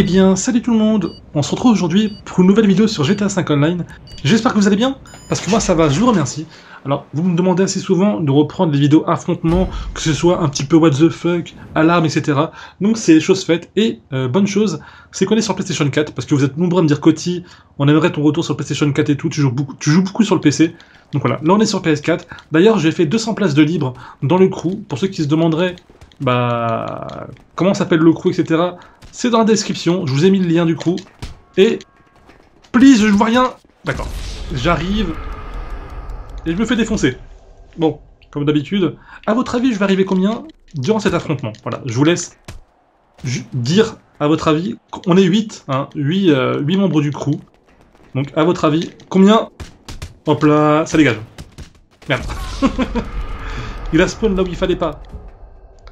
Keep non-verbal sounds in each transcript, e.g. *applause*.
Eh bien, salut tout le monde On se retrouve aujourd'hui pour une nouvelle vidéo sur GTA 5 Online. J'espère que vous allez bien, parce que moi ça va, je vous remercie. Alors, vous me demandez assez souvent de reprendre les vidéos affrontements, que ce soit un petit peu what the fuck, alarme, etc. Donc c'est chose faite, et euh, bonne chose, c'est qu'on est sur PlayStation 4, parce que vous êtes nombreux à me dire Coty, on aimerait ton retour sur PlayStation 4 et tout, tu joues beaucoup, tu joues beaucoup sur le PC. Donc voilà, là on est sur PS4. D'ailleurs, j'ai fait 200 places de libre dans le crew, pour ceux qui se demanderaient bah comment s'appelle le crew, etc. C'est dans la description, je vous ai mis le lien du crew. Et please, je vois rien. D'accord. J'arrive et je me fais défoncer. Bon, comme d'habitude. À votre avis, je vais arriver combien durant cet affrontement? Voilà, je vous laisse dire à votre avis. On est 8, hein, 8, 8 membres du crew. Donc à votre avis, combien? Hop là, ça dégage. Merde. *laughs* il a spawn là où il fallait pas.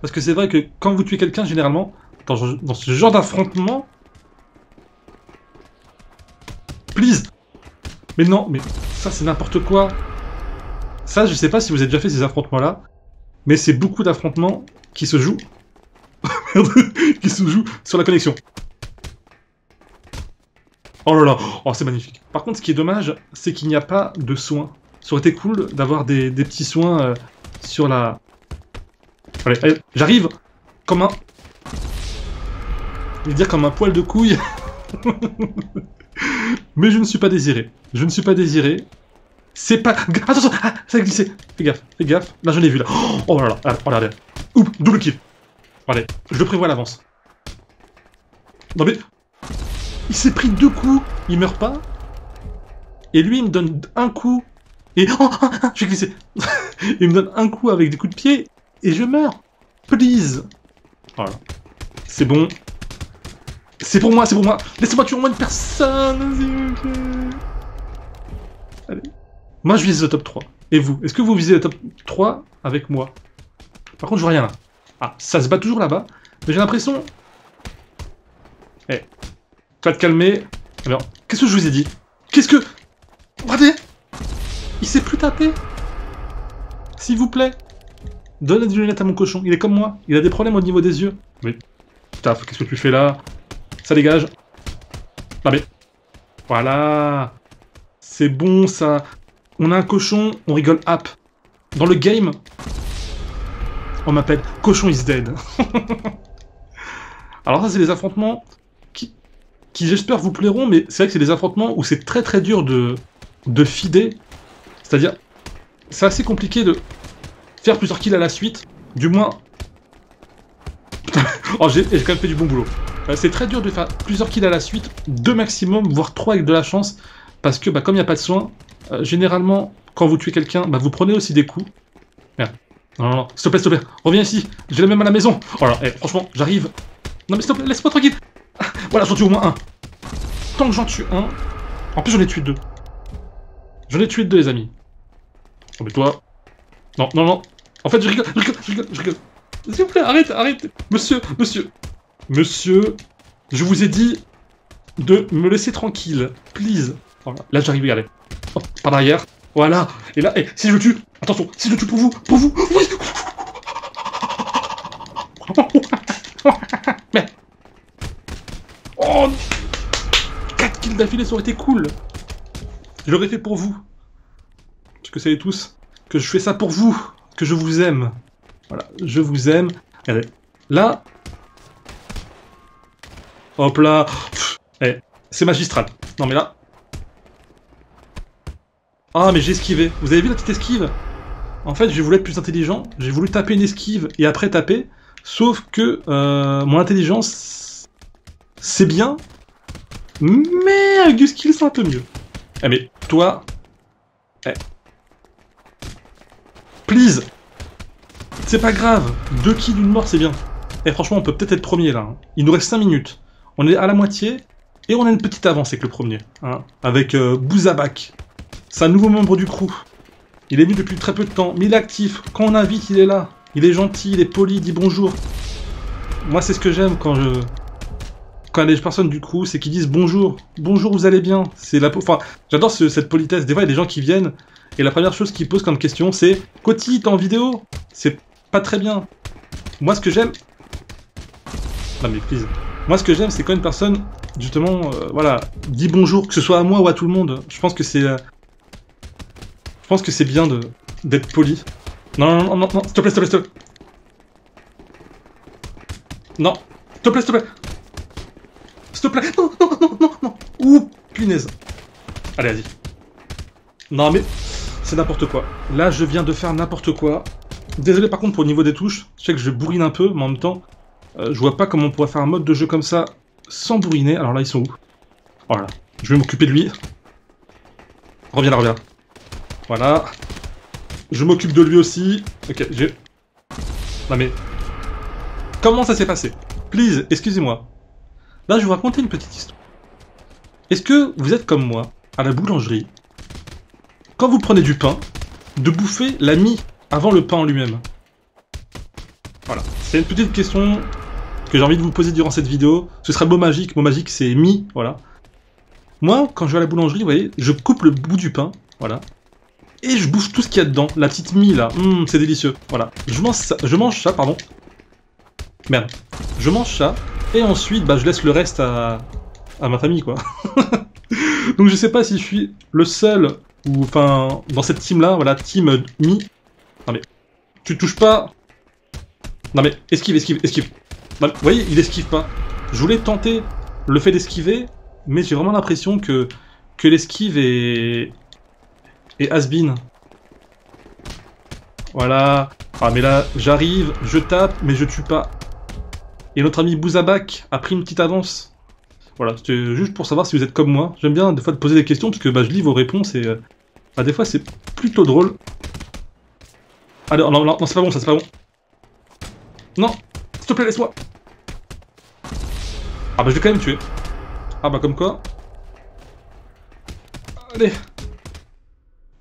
Parce que c'est vrai que quand vous tuez quelqu'un, généralement, dans, ce genre d'affrontement... Please Mais non, mais ça c'est n'importe quoi. Ça, je sais pas si vous avez déjà fait ces affrontements-là, mais c'est beaucoup d'affrontements qui se jouent... *laughs* *laughs* qui se jouent sur la connexion. Oh là là, oh c'est magnifique. Par contre, ce qui est dommage, c'est qu'il n'y a pas de soins. Ça aurait été cool d'avoir des, petits soins euh, sur la, Allez, allez j'arrive Comme un... Je vais dire comme un poil de couille. *laughs* Mais je ne suis pas désiré. Je ne suis pas désiré. C'est pas... Attention ah, Ça a glissé Fais gaffe, fais gaffe. Là, je l'ai vu, là. Oh là là, ah, regardez. Oups, double kill. Allez, je le prévois à l'avance. Non mais... Il s'est pris deux coups. Il meurt pas. Et lui, il me donne un coup. Et... Oh, je vais glisser. *laughs* il me donne un coup avec des coups de pied et je meurs. Please. Voilà. C'est bon. C'est pour moi, c'est pour moi. Laissez-moi tuer au moins une personne, Allez. Moi, je vise le top 3. Et vous Est-ce que vous visez le top 3 avec moi? Par contre, je vois rien là. Ah, ça se bat toujours là-bas. Mais j'ai l'impression... Eh. Tu vas te calmer. Alors, qu'est-ce que je vous ai dit? Qu'est-ce que... Regardez Il sait plus taper S'il vous plaît Donne des lunettes à mon cochon. Il est comme moi. Il a des problèmes au niveau des yeux. Mais... Putain, qu'est-ce que tu fais là? Ça dégage. Ah mais... Voilà. C'est bon, ça. On a un cochon, on rigole app. Dans le game, on m'appelle Cochon is dead. *laughs* Alors ça, c'est des affrontements qui, qui j'espère vous plairont, mais c'est vrai que c'est des affrontements où c'est très très dur de, de fider. C'est-à-dire, c'est assez compliqué de faire plusieurs kills à la suite, du moins... *laughs* oh, j'ai quand même fait du bon boulot. Euh, c'est très dur de faire plusieurs kills à la suite, deux maximum, voire trois avec de la chance, parce que bah, comme il n'y a pas de soin, euh, généralement, quand vous tuez quelqu'un, bah, vous prenez aussi des coups. Merde. Non, non, non, s'il te plaît, s'il te plaît, reviens ici, j'ai la même à la maison. Oh là, eh, franchement, j'arrive. Non mais s'il te plaît, laisse-moi tranquille. voilà, j'en tue au moins un. Tant que j'en tue un... En plus, j'en ai tué deux. J'en ai tué deux, les amis. Oh, mais toi... Non, non, non, en fait, je rigole, je rigole, je rigole, je rigole. S'il vous plaît, arrête, arrête. Monsieur, monsieur. Monsieur, je vous ai dit de me laisser tranquille. Please. Voilà. Là, j'arrive, regardez. Par derrière. Voilà. Et là, eh, si je le tue, attention, si je le tue pour vous, pour vous, oui *laughs* Mais... Oh 4 kills d'affilée, ça aurait été cool Je l'aurais fait pour vous. Parce que savez tous que je fais ça pour vous que je vous aime. Voilà, je vous aime. Regardez, là... Hop là Eh, c'est magistral. Non mais là... Ah mais j'ai esquivé. Vous avez vu la petite esquive? En fait, j'ai voulu être plus intelligent. J'ai voulu taper une esquive et après taper. Sauf que euh, mon intelligence, c'est bien. Mais avec du c'est un peu mieux. Eh mais toi... Eh, Please C'est pas grave, deux kills, d'une mort, c'est bien. Et franchement, on peut peut-être être premier là. Hein. Il nous reste 5 minutes. On est à la moitié, et on a une petite avance avec le premier. Hein, avec euh, Bouzabak. C'est un nouveau membre du crew. Il est venu depuis très peu de temps, mais il est actif. Quand on invite, il est là. Il est gentil, il est poli, il dit bonjour. Moi, c'est ce que j'aime quand je... Quand des personnes du crew, c'est qu'ils disent bonjour. Bonjour, vous allez bien. C'est la... Enfin, j'adore cette politesse. Des fois, il y a des gens qui viennent, et la première chose qu'il pose comme question, c'est Coty, t'es en vidéo? C'est pas très bien. Moi, ce que j'aime. Non, mais please. Moi, ce que j'aime, c'est quand une personne, justement, euh, voilà, dit bonjour, que ce soit à moi ou à tout le monde. Je pense que c'est... euh, Je pense que c'est bien de d'être poli. Non, non, non, non, non, s'il te plaît, s'il te plaît, s'il te plaît. Non, s'il te plaît, s'il te plaît. S'il te plaît. Non, non, non, non, non. Ouh, punaise. Allez, vas-y. Non, mais c'est n'importe quoi. Là, je viens de faire n'importe quoi. Désolé par contre pour le niveau des touches. Je sais que je bourrine un peu, mais en même temps, euh, je vois pas comment on pourrait faire un mode de jeu comme ça sans bourriner. Alors là, ils sont où? Voilà. Je vais m'occuper de lui. Reviens là, reviens là. Voilà. Je m'occupe de lui aussi. Ok, j'ai... Non mais... Comment ça s'est passé? Please, excusez-moi. Là, je vais vous raconter une petite histoire. Est-ce que vous êtes comme moi, à la boulangerie, quand vous prenez du pain, de bouffer la mie avant le pain en lui-même Voilà. C'est une petite question que j'ai envie de vous poser durant cette vidéo. Ce sera mot magique. Mot magique, c'est mie, voilà. Moi, quand je vais à la boulangerie, vous voyez, je coupe le bout du pain, voilà. Et je bouffe tout ce qu'il y a dedans. La petite mie, là. Hum, c'est délicieux. Voilà. Je mange ça, je mange ça, pardon. Merde. Je mange ça. Et ensuite, bah, je laisse le reste à, à ma famille, quoi. *laughs* Donc je sais pas si je suis le seul, ou enfin, dans cette team-là, voilà, team mi. Non mais, tu touches pas... Non mais, esquive, esquive, esquive. Mais, vous voyez, il esquive pas. Je voulais tenter le fait d'esquiver, mais j'ai vraiment l'impression que, que l'esquive est... est has-been. Voilà. Ah mais là, j'arrive, je tape, mais je tue pas. Et notre ami Bouzabak a pris une petite avance. Voilà, c'était juste pour savoir si vous êtes comme moi. J'aime bien des fois de poser des questions parce que bah, je lis vos réponses et euh, bah, des fois c'est plutôt drôle. Allez, non, non, non c'est pas bon ça, c'est pas bon. Non, s'il te plaît, laisse-moi. Ah bah je vais quand même tuer. Ah bah comme quoi. Allez.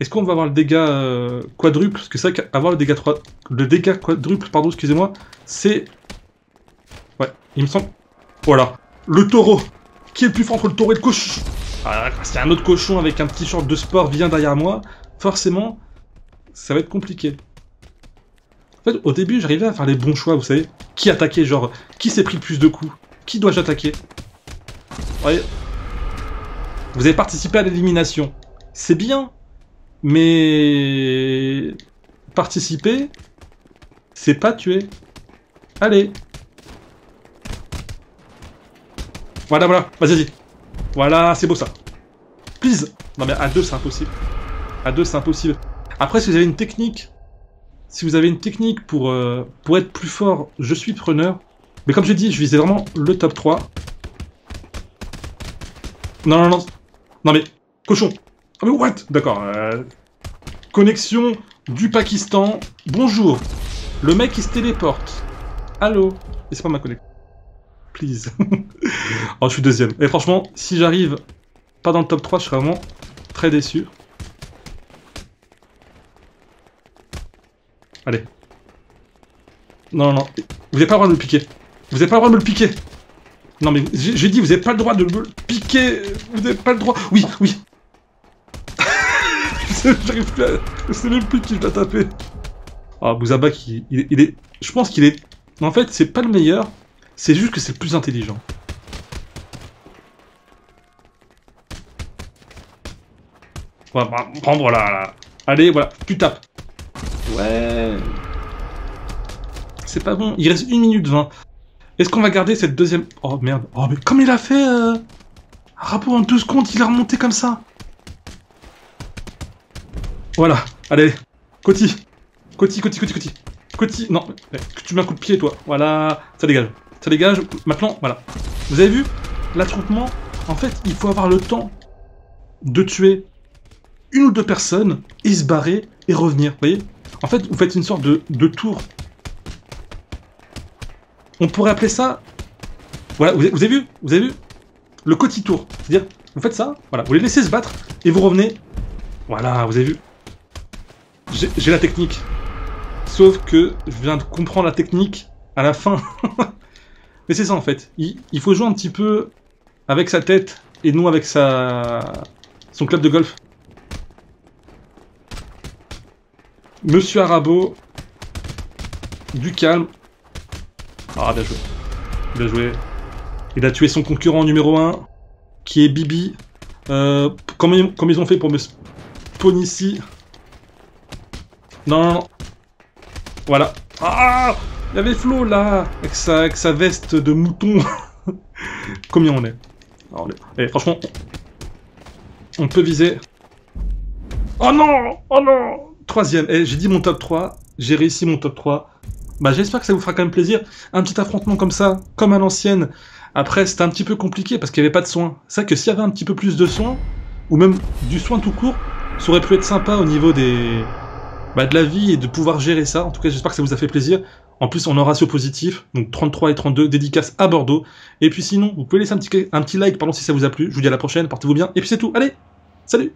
Est-ce qu'on va avoir le dégât euh, quadruple? Parce que c'est vrai qu'avoir le dégât 3... Le dégât quadruple, pardon, excusez-moi, c'est... Ouais, il me semble... Voilà. Le taureau Qui est le plus fort entre le taureau et le cochon? Ah, Si un autre cochon avec un petit short de sport vient derrière moi, forcément, ça va être compliqué. En fait, au début, j'arrivais à faire les bons choix, vous savez. Qui attaquer, genre, qui s'est pris le plus de coups? Qui dois-je attaquer. Vous avez participé à l'élimination. C'est bien, mais... Participer, c'est pas tuer. Allez, Voilà, voilà, vas-y, vas-y. Voilà, c'est beau ça. Please Non mais à deux, c'est impossible. À deux, c'est impossible. Après, si vous avez une technique, si vous avez une technique pour, euh, pour être plus fort, je suis preneur. Mais comme je dis, je visais vraiment le top 3. Non, non, non. Non mais, cochon. Ah mais what? D'accord. Euh, connexion du Pakistan. Bonjour. Le mec, il se téléporte. Allô? Et c'est pas ma connexion please. *laughs* oh, je suis deuxième. Et franchement, si j'arrive pas dans le top 3, je serais vraiment très déçu. Allez. Non, non, non. Vous n'avez pas le droit de me piquer? Vous n'avez pas le droit de me le piquer. Non, mais j'ai dit, vous n'avez pas le droit de me le piquer. Vous n'avez pas le droit. Oui, oui. *laughs* J'arrive plus à... Sais même plus qui je dois taper. Ah, Bouzabak, il, il, il est... Je pense qu'il est... En fait, c'est pas le meilleur, c'est juste que c'est plus intelligent. On va prendre là, là. Allez, voilà, tu tapes. Ouais. C'est pas bon, il reste 1 minute 20. Est-ce qu'on va garder cette deuxième... Oh merde. Oh mais comme il a fait... Euh... Rapport en 12 secondes, il a remonté comme ça. Voilà, allez. Coti. Coti, Coti, Coti, Coti. Coti, non. Que tu mets un coup de pied, toi. Voilà, ça dégage. Ça dégage. Maintenant, voilà. Vous avez vu? L'attroupement, en fait, il faut avoir le temps de tuer une ou deux personnes et se barrer et revenir. Vous voyez? En fait, vous faites une sorte de tour. On pourrait appeler ça... Voilà, vous avez, vu Vous avez vu Le côté tour. C'est-à-dire, vous faites ça, voilà, vous les laissez se battre et vous revenez. Voilà, vous avez vu J'ai la technique. Sauf que je viens de comprendre la technique à la fin. *laughs* Mais c'est ça en fait. Il, il, faut jouer un petit peu avec sa tête et non avec sa son club de golf. Monsieur Arabo. Du calme. Ah, bien joué. Bien joué. Il a tué son concurrent numéro 1, qui est Bibi. Euh, comment, ils, ont fait pour me spawn ici? Non, non. Voilà. Ah Il y avait Flo, là avec sa, sa veste de mouton. *laughs* Combien on est, Alors, eh, Franchement, on peut viser. Oh non Oh non Troisième. Eh, j'ai dit mon top 3. J'ai réussi mon top 3. Bah, j'espère que ça vous fera quand même plaisir. Un petit affrontement comme ça, comme à l'ancienne. Après, c'était un petit peu compliqué parce qu'il n'y avait pas de soins. C'est vrai que s'il y avait un petit peu plus de soins, ou même du soin tout court, ça aurait pu être sympa au niveau des... Bah, de la vie et de pouvoir gérer ça. En tout cas, j'espère que ça vous a fait plaisir. En plus, on a un ratio positif, donc 33 et 32, dédicace à Bordeaux. Et puis sinon, vous pouvez laisser un petit, un petit like pardon, si ça vous a plu. Je vous dis à la prochaine, portez-vous bien. Et puis c'est tout. Allez, salut